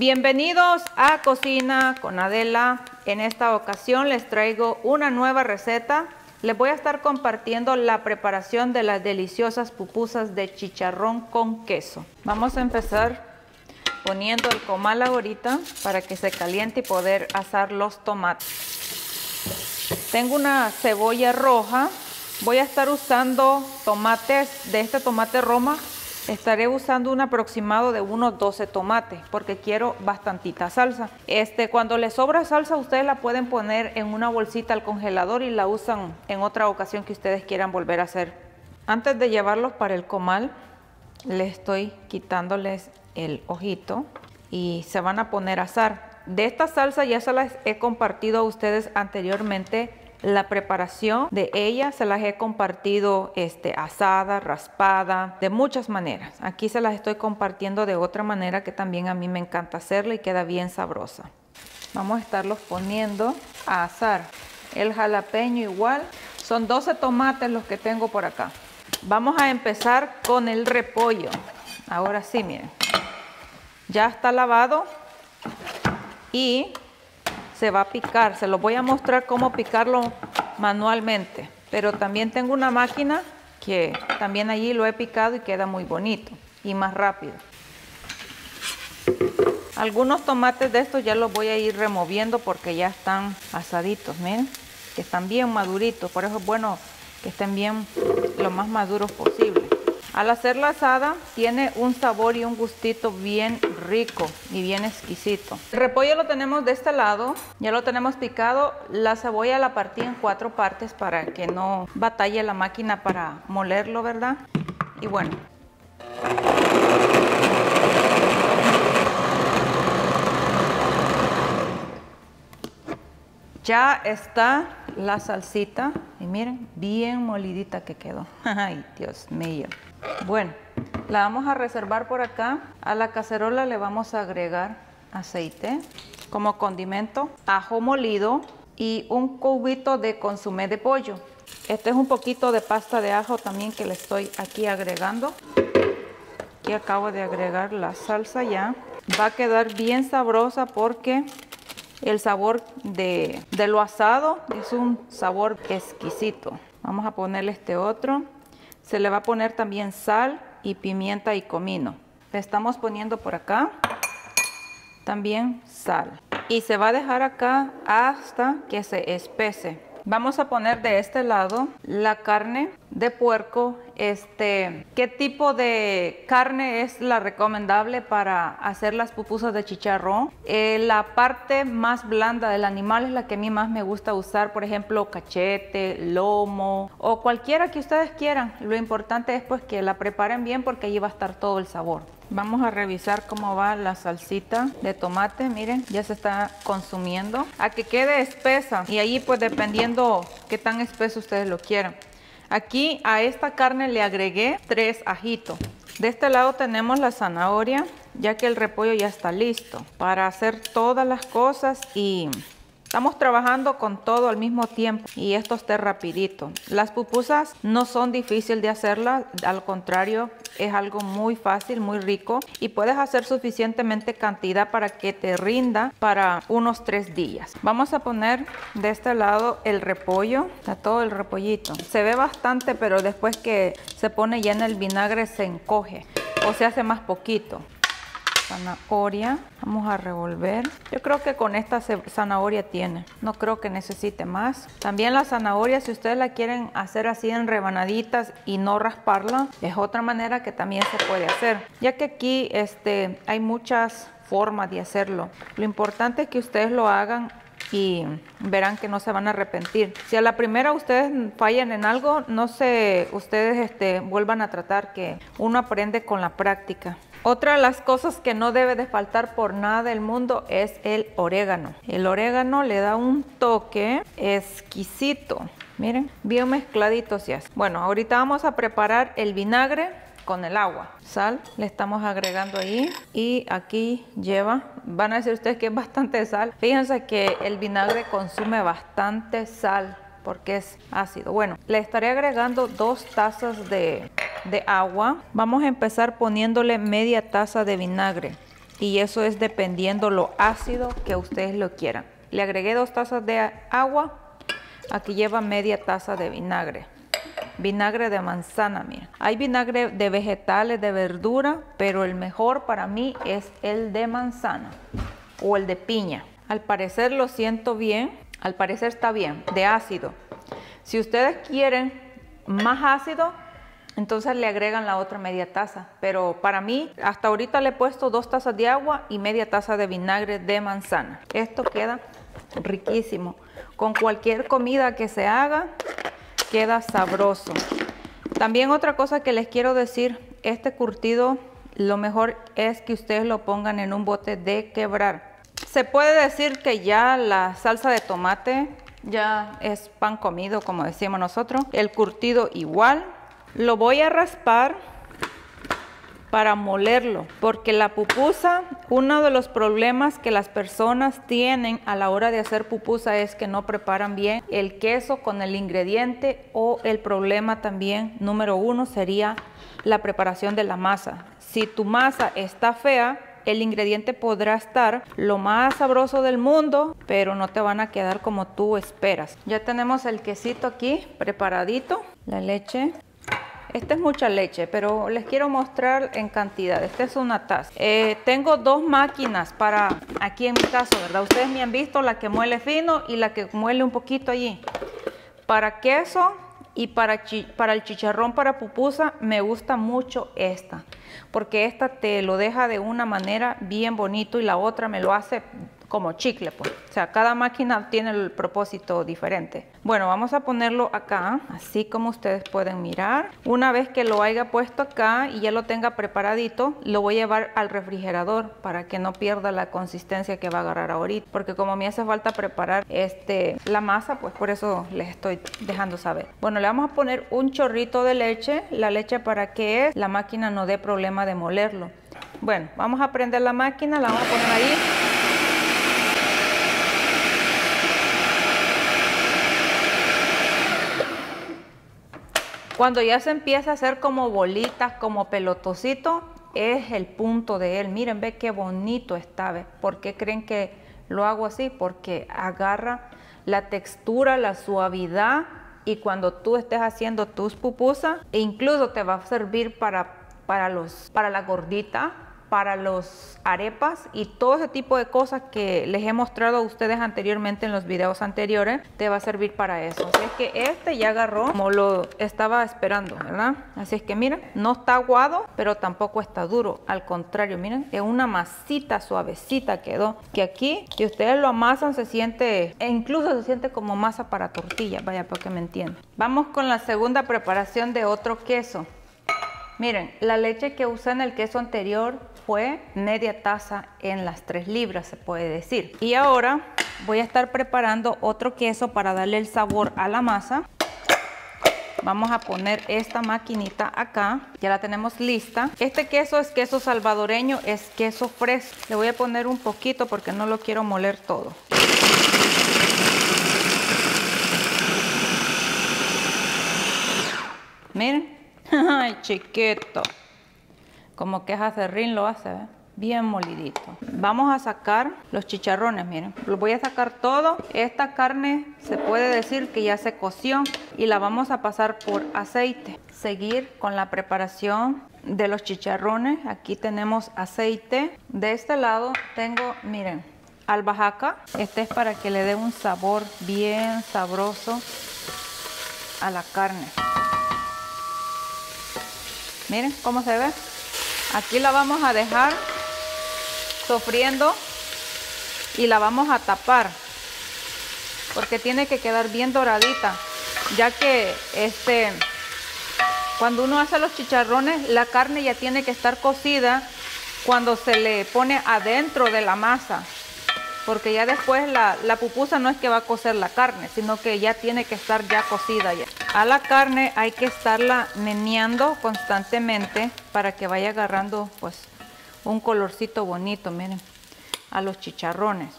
Bienvenidos a Cocina con Adela. En esta ocasión les traigo una nueva receta. Les voy a estar compartiendo la preparación de las deliciosas pupusas de chicharrón con queso. Vamos a empezar poniendo el comal ahorita para que se caliente y poder asar los tomates. Tengo una cebolla roja. Voy a estar usando tomates de este tomate roma Estaré usando un aproximado de unos 12 tomates porque quiero bastantita salsa. Este, cuando les sobra salsa ustedes la pueden poner en una bolsita al congelador y la usan en otra ocasión que ustedes quieran volver a hacer. Antes de llevarlos para el comal, les estoy quitándoles el ojito y se van a poner a asar. De esta salsa ya se las he compartido a ustedes anteriormente la preparación de ella se las he compartido este, asada, raspada, de muchas maneras. Aquí se las estoy compartiendo de otra manera que también a mí me encanta hacerla y queda bien sabrosa. Vamos a estarlos poniendo a asar. El jalapeño igual. Son 12 tomates los que tengo por acá. Vamos a empezar con el repollo. Ahora sí, miren. Ya está lavado y se va a picar. Se lo voy a mostrar cómo picarlo manualmente. Pero también tengo una máquina que también allí lo he picado y queda muy bonito y más rápido. Algunos tomates de estos ya los voy a ir removiendo porque ya están asaditos, miren, que están bien maduritos. Por eso es bueno que estén bien lo más maduros posible. Al hacer la asada tiene un sabor y un gustito bien rico y bien exquisito. El repollo lo tenemos de este lado, ya lo tenemos picado. La cebolla la partí en cuatro partes para que no batalle la máquina para molerlo, ¿verdad? Y bueno. Ya está la salsita y miren, bien molidita que quedó. Ay, Dios mío. Bueno, la vamos a reservar por acá. A la cacerola le vamos a agregar aceite como condimento, ajo molido y un cubito de consumé de pollo. Este es un poquito de pasta de ajo también que le estoy aquí agregando. Aquí acabo de agregar la salsa ya. Va a quedar bien sabrosa porque el sabor de, de lo asado es un sabor exquisito. Vamos a ponerle este otro. Se le va a poner también sal y pimienta y comino. Le estamos poniendo por acá también sal. Y se va a dejar acá hasta que se espese. Vamos a poner de este lado la carne de puerco. Este, ¿Qué tipo de carne es la recomendable para hacer las pupusas de chicharrón? Eh, la parte más blanda del animal es la que a mí más me gusta usar, por ejemplo, cachete, lomo o cualquiera que ustedes quieran. Lo importante es pues que la preparen bien porque allí va a estar todo el sabor. Vamos a revisar cómo va la salsita de tomate. Miren, ya se está consumiendo. A que quede espesa y ahí pues dependiendo qué tan espeso ustedes lo quieran. Aquí a esta carne le agregué tres ajitos. De este lado tenemos la zanahoria, ya que el repollo ya está listo para hacer todas las cosas y Estamos trabajando con todo al mismo tiempo y esto esté rapidito. Las pupusas no son difíciles de hacerlas, al contrario, es algo muy fácil, muy rico y puedes hacer suficientemente cantidad para que te rinda para unos tres días. Vamos a poner de este lado el repollo, está todo el repollito. Se ve bastante, pero después que se pone ya en el vinagre se encoge o se hace más poquito zanahoria. Vamos a revolver. Yo creo que con esta zanahoria tiene. No creo que necesite más. También la zanahoria, si ustedes la quieren hacer así en rebanaditas y no rasparla, es otra manera que también se puede hacer. Ya que aquí este, hay muchas formas de hacerlo. Lo importante es que ustedes lo hagan y verán que no se van a arrepentir. Si a la primera ustedes fallan en algo, no se ustedes este, vuelvan a tratar que uno aprende con la práctica. Otra de las cosas que no debe de faltar por nada del mundo es el orégano. El orégano le da un toque exquisito. Miren, bien mezcladito se hace. Bueno, ahorita vamos a preparar el vinagre con el agua. Sal le estamos agregando ahí y aquí lleva, van a decir ustedes que es bastante sal. Fíjense que el vinagre consume bastante sal porque es ácido. Bueno, le estaré agregando dos tazas de de agua. Vamos a empezar poniéndole media taza de vinagre. y eso es dependiendo lo ácido que ustedes lo quieran. Le agregué dos tazas de agua, aquí lleva media taza de vinagre. Vinagre de manzana, miren. Hay vinagre de vegetales, de verdura, pero el mejor para mí es el de manzana o el de piña. Al parecer lo siento bien, al parecer está bien, de ácido. Si ustedes quieren más ácido, entonces le agregan la otra media taza. Pero para mí, hasta ahorita le he puesto dos tazas de agua y media taza de vinagre de manzana. Esto queda riquísimo. Con cualquier comida que se haga, queda sabroso. También otra cosa que les quiero decir, este curtido lo mejor es que ustedes lo pongan en un bote de quebrar. Se puede decir que ya la salsa de tomate ya es pan comido como decimos nosotros. El curtido igual. Lo voy a raspar para molerlo, porque la pupusa, uno de los problemas que las personas tienen a la hora de hacer pupusa es que no preparan bien el queso con el ingrediente o el problema también número uno sería la preparación de la masa. Si tu masa está fea, el ingrediente podrá estar lo más sabroso del mundo, pero no te van a quedar como tú esperas. Ya tenemos el quesito aquí preparadito, la leche, esta es mucha leche, pero les quiero mostrar en cantidad. Esta es una taza. Eh, tengo dos máquinas para aquí en mi caso, ¿verdad? Ustedes me han visto la que muele fino y la que muele un poquito allí. Para queso y para, para el chicharrón para pupusa me gusta mucho esta. Porque esta te lo deja de una manera bien bonito y la otra me lo hace como chicle, pues. O sea, cada máquina tiene el propósito diferente. Bueno, vamos a ponerlo acá, así como ustedes pueden mirar. Una vez que lo haya puesto acá y ya lo tenga preparadito, lo voy a llevar al refrigerador para que no pierda la consistencia que va a agarrar ahorita. Porque como me hace falta preparar este, la masa, pues por eso les estoy dejando saber. Bueno, le vamos a poner un chorrito de leche. La leche para que la máquina no dé problema de molerlo. Bueno, vamos a prender la máquina, la vamos a poner ahí. Cuando ya se empieza a hacer como bolitas, como pelotocito, es el punto de él. Miren, ve qué bonito está. ¿ve? ¿Por qué creen que lo hago así? Porque agarra la textura, la suavidad y cuando tú estés haciendo tus pupusas, incluso te va a servir para, para, los, para la gordita, para los arepas y todo ese tipo de cosas que les he mostrado a ustedes anteriormente en los videos anteriores, te va a servir para eso. Es que este ya agarró como lo estaba esperando, ¿verdad? Así es que miren, no está aguado, pero tampoco está duro. Al contrario, miren, es una masita suavecita quedó. Que aquí, si ustedes lo amasan, se siente, e incluso se siente como masa para tortilla, vaya, para que me entiendan. Vamos con la segunda preparación de otro queso. Miren, la leche que usé en el queso anterior fue media taza en las 3 libras, se puede decir. Y ahora voy a estar preparando otro queso para darle el sabor a la masa. Vamos a poner esta maquinita acá, ya la tenemos lista. Este queso es queso salvadoreño, es queso fresco. Le voy a poner un poquito porque no lo quiero moler todo. Miren, Ay, chiquito. Como que acerrín lo hace, ¿eh? bien molidito. Vamos a sacar los chicharrones, miren. Los voy a sacar todo. Esta carne se puede decir que ya se coció y la vamos a pasar por aceite. Seguir con la preparación de los chicharrones. Aquí tenemos aceite. De este lado tengo, miren, albahaca. Este es para que le dé un sabor bien sabroso a la carne. Miren cómo se ve. Aquí la vamos a dejar sofriendo y la vamos a tapar porque tiene que quedar bien doradita ya que este cuando uno hace los chicharrones la carne ya tiene que estar cocida cuando se le pone adentro de la masa porque ya después la, pupusa no es que va a cocer la carne, sino que ya tiene que estar ya cocida ya. A la carne hay que estarla meneando constantemente para que vaya agarrando pues un colorcito bonito, miren, a los chicharrones.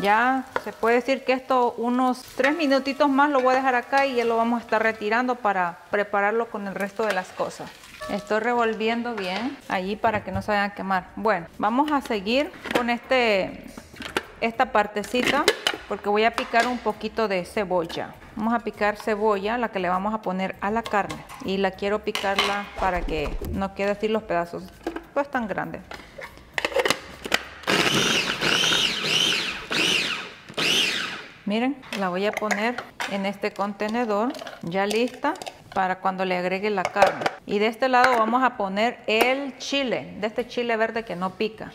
Ya se puede decir que esto unos tres minutitos más lo voy a dejar acá y ya lo vamos a estar retirando para prepararlo con el resto de las cosas. Estoy revolviendo bien allí para que no se vayan a quemar. Bueno, vamos a seguir con este, esta partecita porque voy a picar un poquito de cebolla. Vamos a picar cebolla, la que le vamos a poner a la carne. Y la quiero picarla para que no quede así los pedazos pues tan grandes. Miren, la voy a poner en este contenedor ya lista para cuando le agregue la carne. Y de este lado vamos a poner el chile, de este chile verde que no pica.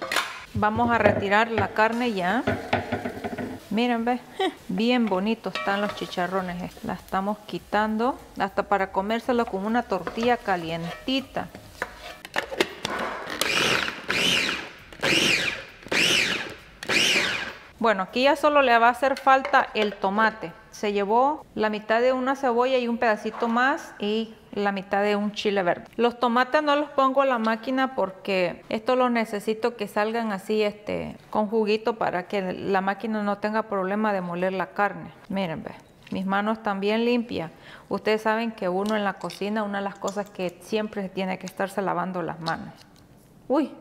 Vamos a retirar la carne ya. Miren, ve, bien bonitos están los chicharrones. La estamos quitando hasta para comérselo con una tortilla calientita. Bueno, aquí ya solo le va a hacer falta el tomate. Se llevó la mitad de una cebolla y un pedacito más y la mitad de un chile verde. Los tomates no los pongo a la máquina porque esto lo necesito que salgan así este con juguito para que la máquina no tenga problema de moler la carne. Miren, ve. Mis manos bien limpias. Ustedes saben que uno en la cocina, una de las cosas que siempre tiene que estarse lavando las manos. Uy,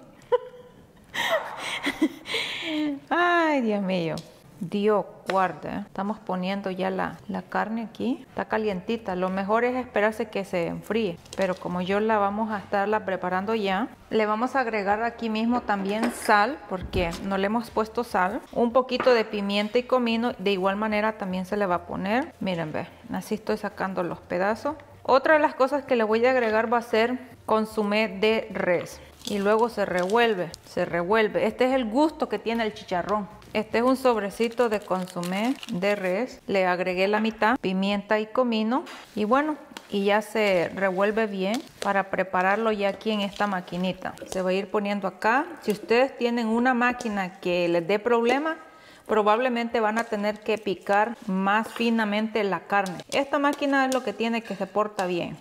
Ay, Dios mío. Dios guarde. Estamos poniendo ya la, la, carne aquí. Está calientita. Lo mejor es esperarse que se enfríe. Pero como yo la vamos a estarla preparando ya, le vamos a agregar aquí mismo también sal, porque no le hemos puesto sal. Un poquito de pimienta y comino. De igual manera también se le va a poner. Miren, ve. Así estoy sacando los pedazos. Otra de las cosas que le voy a agregar va a ser consumé de res y luego se revuelve, se revuelve. Este es el gusto que tiene el chicharrón. Este es un sobrecito de consomé de res. Le agregué la mitad, pimienta y comino. Y bueno, y ya se revuelve bien para prepararlo ya aquí en esta maquinita. Se va a ir poniendo acá. Si ustedes tienen una máquina que les dé problema, probablemente van a tener que picar más finamente la carne. Esta máquina es lo que tiene que se porta bien.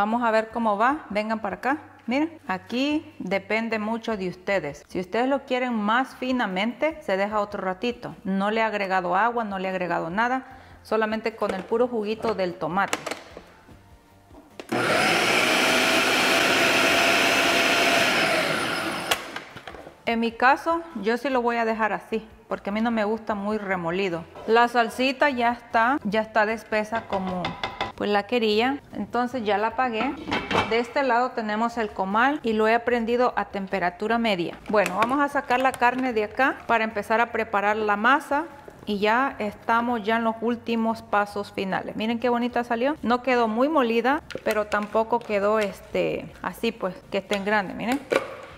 Vamos a ver cómo va. Vengan para acá. Miren, aquí depende mucho de ustedes. Si ustedes lo quieren más finamente, se deja otro ratito. No le he agregado agua, no le he agregado nada, solamente con el puro juguito del tomate. En mi caso, yo sí lo voy a dejar así, porque a mí no me gusta muy remolido. La salsita ya está, ya está de espesa como pues la quería. Entonces ya la apagué. De este lado tenemos el comal y lo he prendido a temperatura media. Bueno, vamos a sacar la carne de acá para empezar a preparar la masa y ya estamos ya en los últimos pasos finales. Miren qué bonita salió. No quedó muy molida, pero tampoco quedó este así pues que estén grande, miren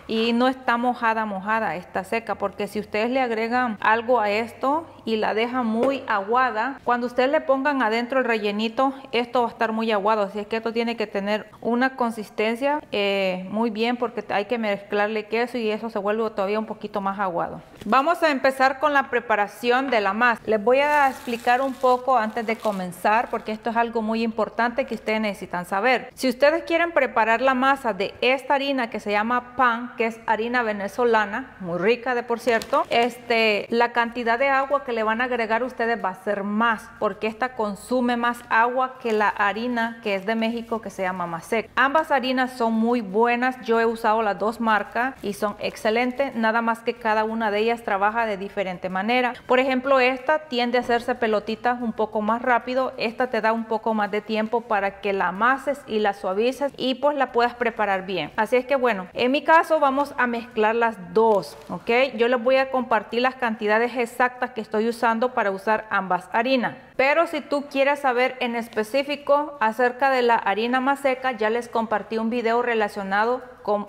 y no está mojada, mojada, está seca, porque si ustedes le agregan algo a esto y la dejan muy aguada, cuando ustedes le pongan adentro el rellenito, esto va a estar muy aguado, así es que esto tiene que tener una consistencia eh, muy bien porque hay que mezclarle queso y eso se vuelve todavía un poquito más aguado. Vamos a empezar con la preparación de la masa. Les voy a explicar un poco antes de comenzar porque esto es algo muy importante que ustedes necesitan saber. Si ustedes quieren preparar la masa de esta harina que se llama que es harina venezolana, muy rica de por cierto, este, la cantidad de agua que le van a agregar ustedes va a ser más porque esta consume más agua que la harina que es de México que se llama Masec. Ambas harinas son muy buenas, yo he usado las dos marcas y son excelentes, nada más que cada una de ellas trabaja de diferente manera. Por ejemplo, esta tiende a hacerse pelotitas un poco más rápido, esta te da un poco más de tiempo para que la amases y la suavices y pues la puedas preparar bien. Así es que bueno, en mi caso vamos a mezclar las dos, ¿ok? Yo les voy a compartir las cantidades exactas que estoy usando para usar ambas harinas. Pero si tú quieres saber en específico acerca de la harina más seca, ya les compartí un video relacionado con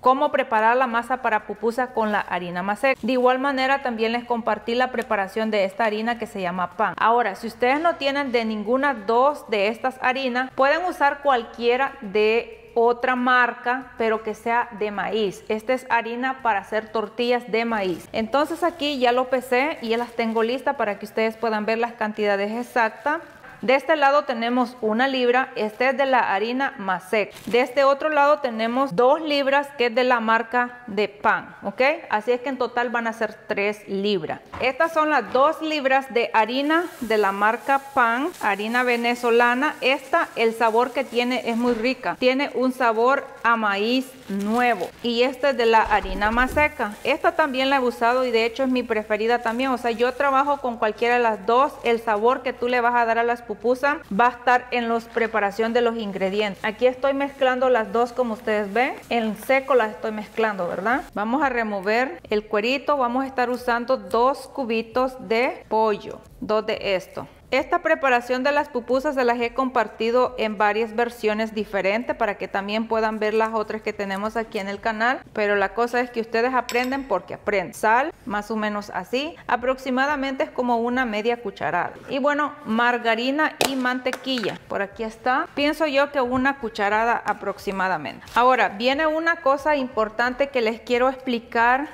cómo preparar la masa para pupusa con la harina más seca. De igual manera también les compartí la preparación de esta harina que se llama pan. Ahora, si ustedes no tienen de ninguna dos de estas harinas, pueden usar cualquiera de otra marca, pero que sea de maíz. Esta es harina para hacer tortillas de maíz. Entonces aquí ya lo pesé y ya las tengo listas para que ustedes puedan ver las cantidades exactas. De este lado tenemos una libra, este es de la harina Masek. De este otro lado tenemos dos libras que es de la marca de pan, ¿ok? Así es que en total van a ser tres libras. Estas son las dos libras de harina de la marca pan, harina venezolana. Esta, el sabor que tiene es muy rica. Tiene un sabor maíz nuevo. Y esta es de la harina Maseca. Esta también la he usado y de hecho es mi preferida también. O sea, yo trabajo con cualquiera de las dos. El sabor que tú le vas a dar a las pupusas va a estar en la preparación de los ingredientes. Aquí estoy mezclando las dos como ustedes ven. En seco las estoy mezclando, ¿verdad? Vamos a remover el cuerito. Vamos a estar usando dos cubitos de pollo. Dos de esto. Esta preparación de las pupusas se las he compartido en varias versiones diferentes para que también puedan ver las otras que tenemos aquí en el canal. Pero la cosa es que ustedes aprenden porque aprenden. Sal, más o menos así. Aproximadamente es como una media cucharada. Y bueno, margarina y mantequilla. Por aquí está. Pienso yo que una cucharada aproximadamente. Ahora, viene una cosa importante que les quiero explicar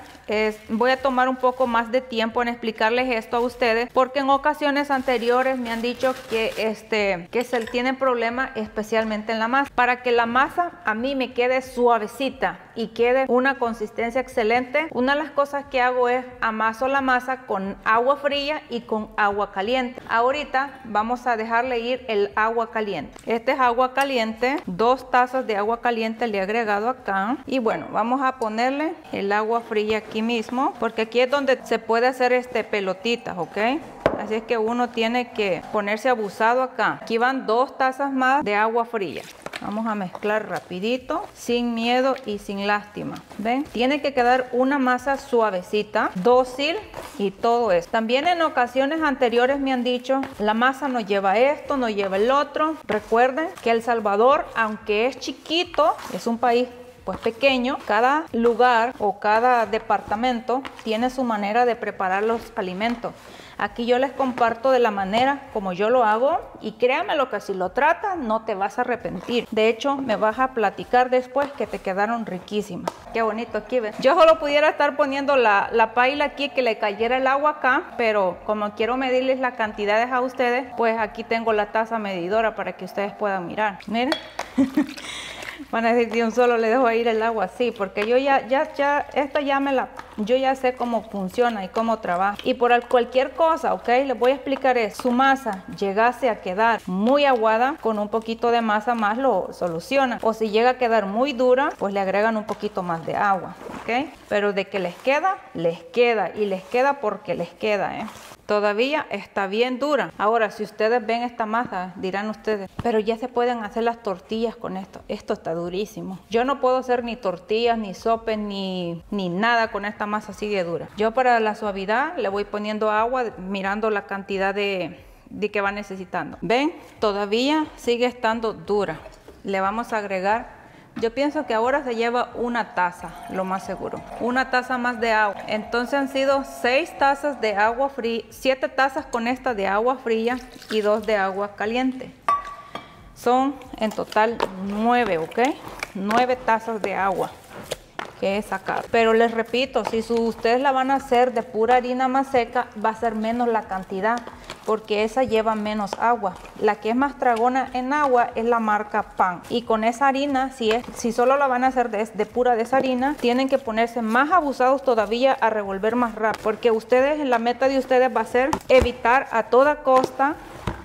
voy a tomar un poco más de tiempo en explicarles esto a ustedes porque en ocasiones anteriores me han dicho que, este, que se tienen problemas especialmente en la masa. Para que la masa a mí me quede suavecita y quede una consistencia excelente, una de las cosas que hago es amaso la masa con agua fría y con agua caliente. Ahorita vamos a dejarle ir el agua caliente. Este es agua caliente, dos tazas de agua caliente le he agregado acá y bueno, vamos a ponerle el agua fría aquí mismo, porque aquí es donde se puede hacer este pelotitas, ¿ok? Así es que uno tiene que ponerse abusado acá. Aquí van dos tazas más de agua fría. Vamos a mezclar rapidito, sin miedo y sin lástima. ¿Ven? Tiene que quedar una masa suavecita, dócil y todo eso. También en ocasiones anteriores me han dicho, la masa no lleva esto, no lleva el otro. Recuerden que El Salvador, aunque es chiquito, es un país pues pequeño, cada lugar o cada departamento tiene su manera de preparar los alimentos. Aquí yo les comparto de la manera como yo lo hago y créanme lo que si lo tratas no te vas a arrepentir. De hecho, me vas a platicar después que te quedaron riquísimas. Qué bonito aquí, ¿ves? Yo solo pudiera estar poniendo la, la paila aquí que le cayera el agua acá, pero como quiero medirles las cantidades a ustedes, pues aquí tengo la taza medidora para que ustedes puedan mirar. Miren. Van a decir, de un solo le dejo ir el agua así, porque yo ya, ya, ya, esta ya me la, yo ya sé cómo funciona y cómo trabaja. Y por cualquier cosa, ok, les voy a explicar es, su masa llegase a quedar muy aguada, con un poquito de masa más lo soluciona. O si llega a quedar muy dura, pues le agregan un poquito más de agua, ok. Pero de que les queda, les queda y les queda porque les queda, eh. Todavía está bien dura. Ahora, si ustedes ven esta masa, dirán ustedes, pero ya se pueden hacer las tortillas con esto. Esto está durísimo. Yo no puedo hacer ni tortillas, ni sopes, ni, ni nada con esta masa así de dura. Yo para la suavidad le voy poniendo agua mirando la cantidad de, de que va necesitando. ¿Ven? Todavía sigue estando dura. Le vamos a agregar yo pienso que ahora se lleva una taza, lo más seguro. Una taza más de agua. Entonces han sido seis tazas de agua fría, siete tazas con esta de agua fría y dos de agua caliente. Son en total nueve, ¿ok? Nueve tazas de agua sacado. Pero les repito, si ustedes la van a hacer de pura harina más seca, va a ser menos la cantidad porque esa lleva menos agua. La que es más tragona en agua es la marca Pan. Y con esa harina, si, es, si solo la van a hacer de, de pura de esa harina, tienen que ponerse más abusados todavía a revolver más rápido. Porque ustedes, la meta de ustedes va a ser evitar a toda costa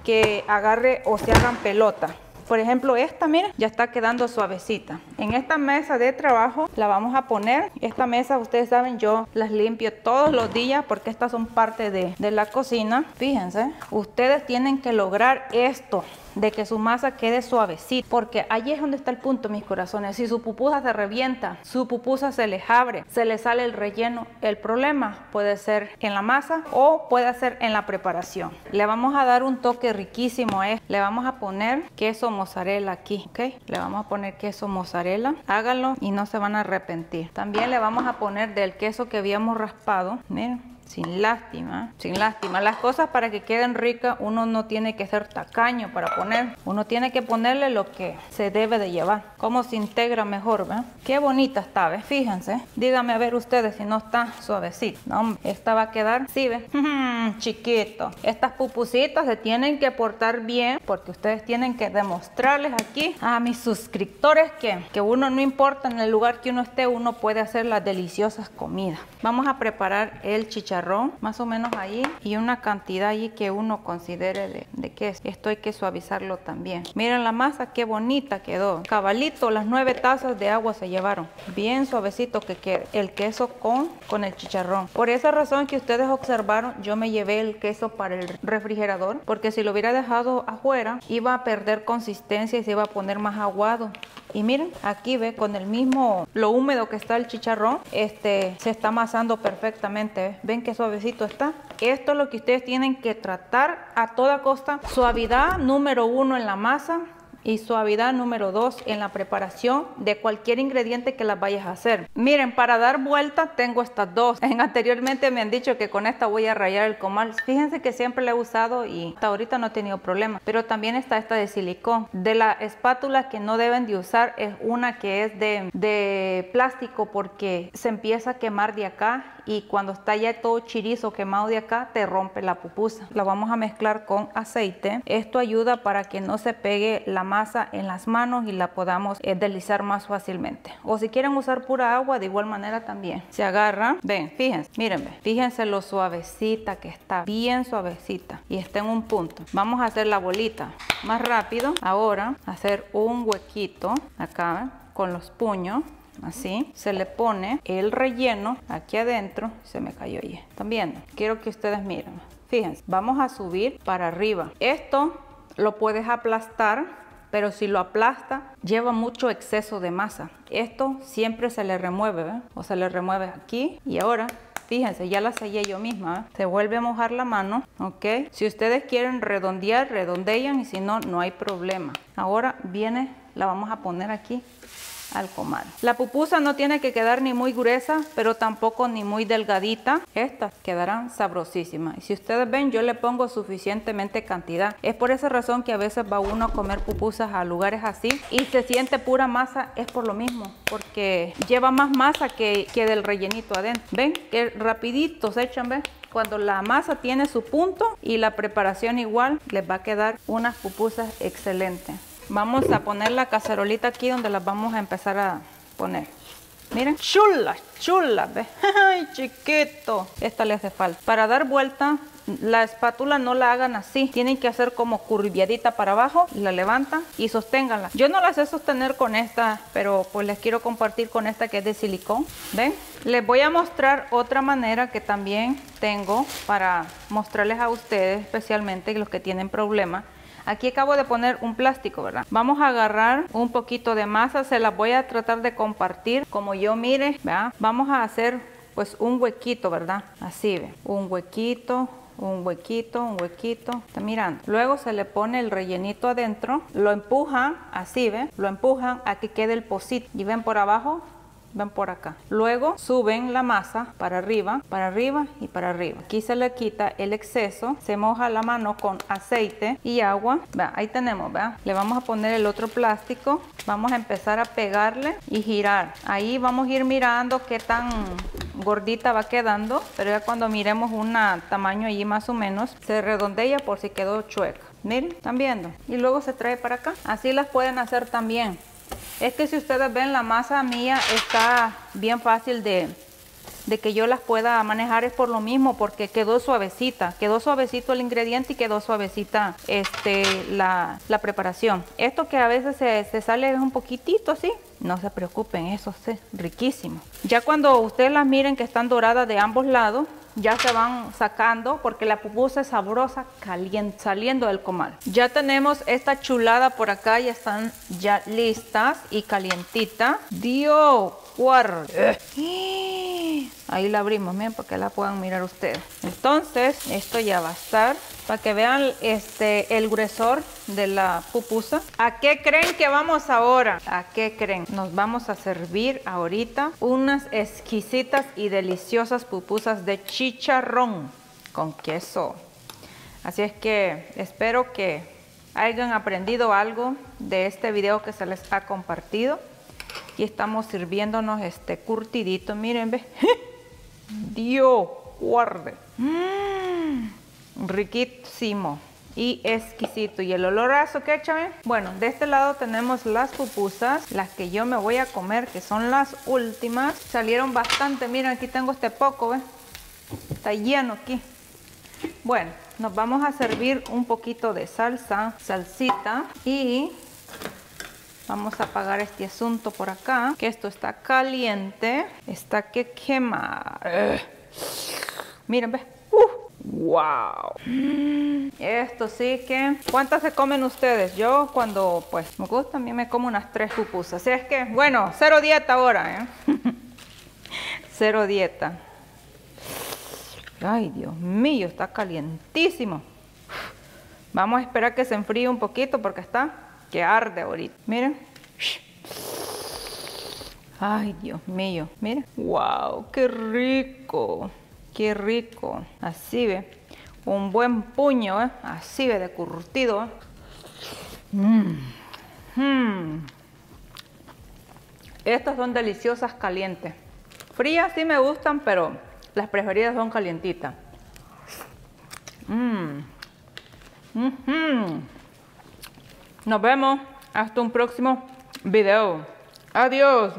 que agarre o se hagan pelota. Por ejemplo, esta, miren, ya está quedando suavecita. En esta mesa de trabajo la vamos a poner. Esta mesa, ustedes saben, yo las limpio todos los días porque estas son parte de, de la cocina. Fíjense, ustedes tienen que lograr esto de que su masa quede suavecita, porque allí es donde está el punto, mis corazones. Si su pupusa se revienta, su pupusa se les abre, se le sale el relleno, el problema puede ser en la masa o puede ser en la preparación. Le vamos a dar un toque riquísimo a. Le vamos a poner queso mozzarella aquí, ¿ok? Le vamos a poner queso mozzarella. Háganlo y no se van a arrepentir. También le vamos a poner del queso que habíamos raspado. Miren sin lástima, sin lástima. Las cosas para que queden ricas uno no tiene que ser tacaño para poner, uno tiene que ponerle lo que se debe de llevar. Cómo se integra mejor, ¿ven? Qué bonita está, ¿ves? Fíjense. Díganme a ver ustedes si no está suavecito. No, esta va a quedar, sí, ¿ves? Chiquito. Estas pupusitas se tienen que portar bien porque ustedes tienen que demostrarles aquí a mis suscriptores que, que uno no importa en el lugar que uno esté, uno puede hacer las deliciosas comidas. Vamos a preparar el chicharrón, más o menos ahí, y una cantidad ahí que uno considere de, de queso. Esto hay que suavizarlo también. Miren la masa, qué bonita quedó. Cabalito, las nueve tazas de agua se llevaron. Bien suavecito que quede el queso con, con el chicharrón. Por esa razón que ustedes observaron, yo me llevé el queso para el refrigerador, porque si lo hubiera dejado afuera, iba a perder consistencia y se iba a poner más aguado. Y miren, aquí ve con el mismo, lo húmedo que está el chicharrón, este se está amasando perfectamente. ¿Ven qué suavecito está? Esto es lo que ustedes tienen que tratar a toda costa. Suavidad número uno en la masa y suavidad número 2 en la preparación de cualquier ingrediente que las vayas a hacer. Miren, para dar vuelta tengo estas dos. En anteriormente me han dicho que con esta voy a rayar el comal. Fíjense que siempre la he usado y hasta ahorita no he tenido problema. Pero también está esta de silicón. De la espátula que no deben de usar es una que es de, de plástico porque se empieza a quemar de acá y cuando está ya todo chirizo quemado de acá te rompe la pupusa. La vamos a mezclar con aceite. Esto ayuda para que no se pegue la masa en las manos y la podamos eh, deslizar más fácilmente. O si quieren usar pura agua de igual manera también. Se agarra, ven, fíjense, miren, fíjense lo suavecita que está, bien suavecita y está en un punto. Vamos a hacer la bolita más rápido. Ahora hacer un huequito acá con los puños así, se le pone el relleno aquí adentro, se me cayó ya, ¿están? Quiero que ustedes miren, fíjense, vamos a subir para arriba. Esto lo puedes aplastar, pero si lo aplasta, lleva mucho exceso de masa. Esto siempre se le remueve, ¿ve? o se le remueve aquí y ahora Fíjense, ya la sellé yo misma. ¿eh? Se vuelve a mojar la mano, ¿ok? Si ustedes quieren redondear, redondean y si no, no hay problema. Ahora viene, la vamos a poner aquí al comal. La pupusa no tiene que quedar ni muy gruesa, pero tampoco ni muy delgadita. Estas quedarán sabrosísimas. Y si ustedes ven, yo le pongo suficientemente cantidad. Es por esa razón que a veces va uno a comer pupusas a lugares así y se siente pura masa. Es por lo mismo, porque lleva más masa que, que del rellenito adentro. ¿Ven? Que rapidito se echan, ¿ven? Cuando la masa tiene su punto y la preparación igual, les va a quedar unas pupusas excelentes. Vamos a poner la cacerolita aquí donde las vamos a empezar a poner. Miren, chula, chula, ¿ves? ¡Ay, chiquito! Esta le hace falta. Para dar vuelta, la espátula no la hagan así. Tienen que hacer como curviadita para abajo. La levantan y sosténganla. Yo no la sé sostener con esta, pero pues les quiero compartir con esta que es de silicón. ¿Ven? Les voy a mostrar otra manera que también tengo para mostrarles a ustedes, especialmente los que tienen problemas Aquí acabo de poner un plástico, ¿verdad? Vamos a agarrar un poquito de masa, se la voy a tratar de compartir como yo mire, ¿verdad? Vamos a hacer pues un huequito, ¿verdad? Así, ¿ve? Un huequito, un huequito, un huequito, está mirando. Luego se le pone el rellenito adentro, lo empujan, así, ¿ve? Lo empujan a que quede el pocito. Y ven por abajo, ven por acá. Luego suben la masa para arriba, para arriba y para arriba. Aquí se le quita el exceso, se moja la mano con aceite y agua. ahí tenemos, ¿verdad? Le vamos a poner el otro plástico, vamos a empezar a pegarle y girar. Ahí vamos a ir mirando qué tan gordita va quedando, pero ya cuando miremos un tamaño allí más o menos, se redondea por si quedó chueca. Miren, ¿están viendo? Y luego se trae para acá. Así las pueden hacer también. Es que si ustedes ven la masa mía está bien fácil de, que yo las pueda manejar es por lo mismo, porque quedó suavecita, quedó suavecito el ingrediente y quedó suavecita este, la, preparación. Esto que a veces se, se sale es un poquitito así, no se preocupen, eso es riquísimo. Ya cuando ustedes las miren que están doradas de ambos lados, ya se van sacando porque la pupusa es sabrosa caliente, saliendo del comal. Ya tenemos esta chulada por acá, ya están ya listas y calientita. Dios, guarda. Ahí la abrimos, miren, para que la puedan mirar ustedes. Entonces, esto ya va a estar para que vean este, el gruesor de la pupusa. ¿A qué creen que vamos ahora? ¿A qué creen? Nos vamos a servir ahorita unas exquisitas y deliciosas pupusas de chicharrón con queso. Así es que espero que hayan aprendido algo de este video que se les ha compartido. Aquí estamos sirviéndonos este curtidito, miren, ve. Dios guarde. Mm, riquísimo y exquisito. Y el olorazo que echa, Bueno, de este lado tenemos las pupusas, las que yo me voy a comer, que son las últimas. Salieron bastante, miren, aquí tengo este poco, ¿ves? Está lleno aquí. Bueno, nos vamos a servir un poquito de salsa, salsita y vamos a apagar este asunto por acá, que esto está caliente, está que quema. Miren, ve. ¡Wow! Esto sí que... ¿Cuántas se comen ustedes? Yo cuando pues me gusta, a mí me como unas tres pupusas. Así es que, bueno, cero dieta ahora, ¿eh? cero dieta. Ay, Dios mío, está calientísimo. Vamos a esperar que se enfríe un poquito porque está que arde ahorita. Miren. Ay, Dios mío. Miren. Wow, qué rico. Qué rico. Así ve. Un buen puño, ¿eh? Así ve de curtido. ¿eh? Mm. Estas son deliciosas calientes. Frías sí me gustan, pero las preferidas son calientitas. Mm. Nos vemos hasta un próximo video. Adiós.